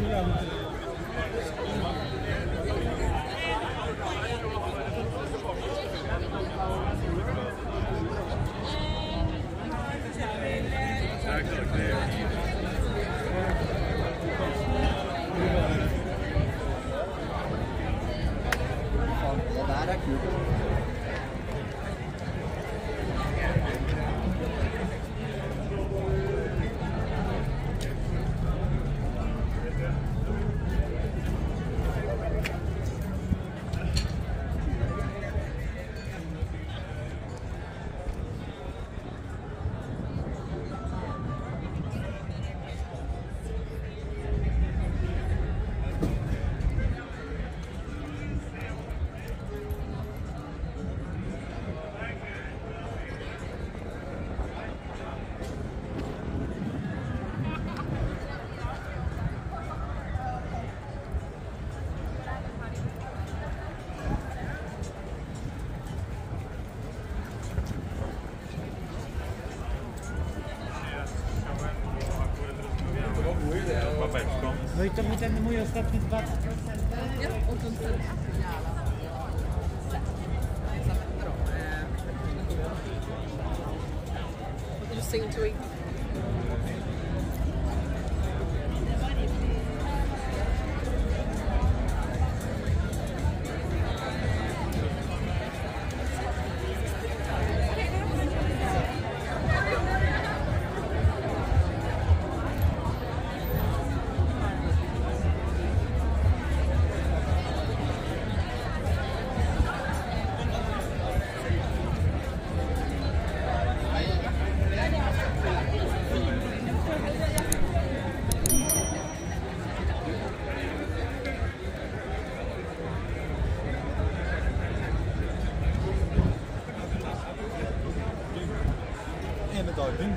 No i to był ten mój ostatni dwa Just sing to eat. I think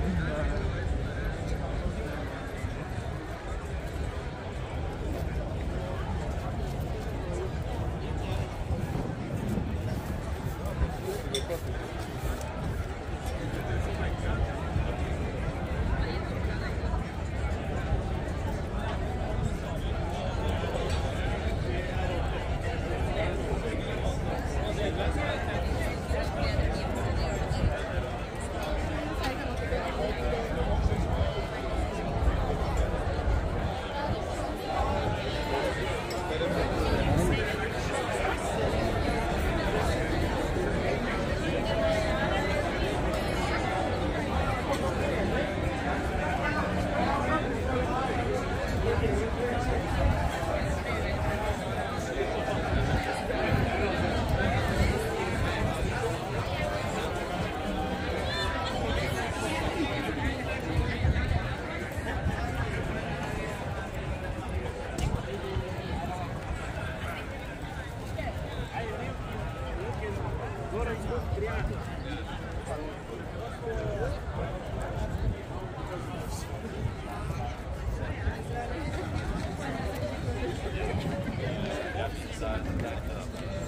side. Back up.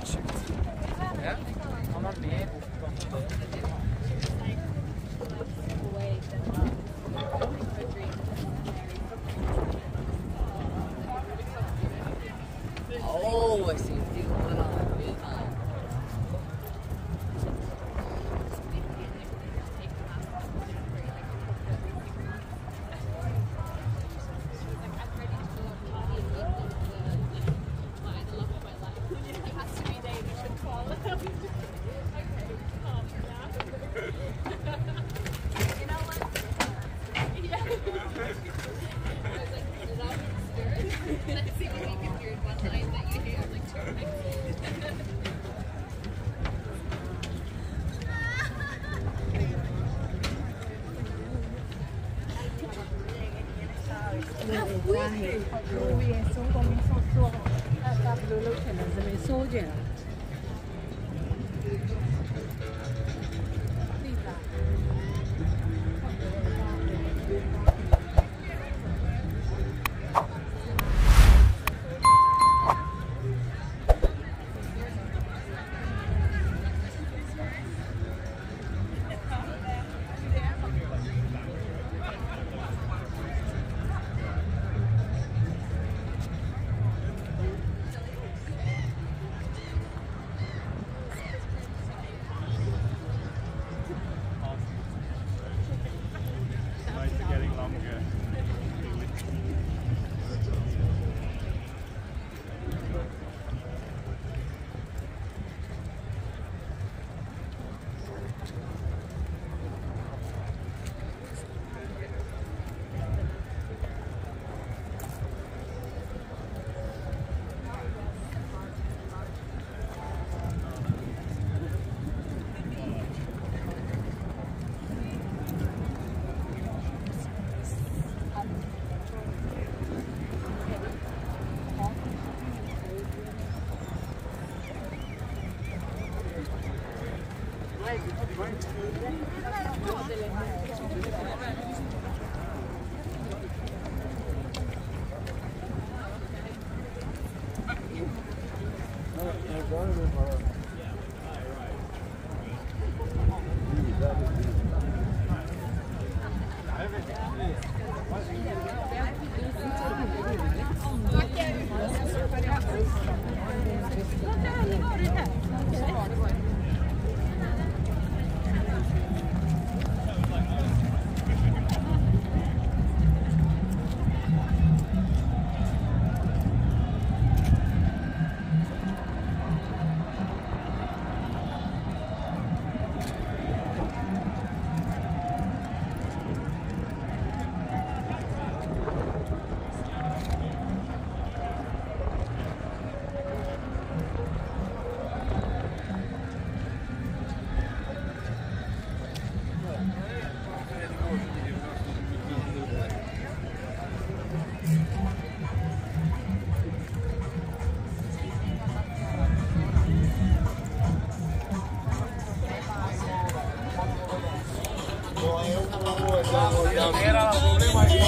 and. ကိုယ်ရဲ့ဆုံးကုန်ဆုံးဆုံးအဲ့ဒါဘယ်လိုလုပ်ချင်လဲဇမင်ဆိုးကျင်တာ Güzel bir para. Era la problema de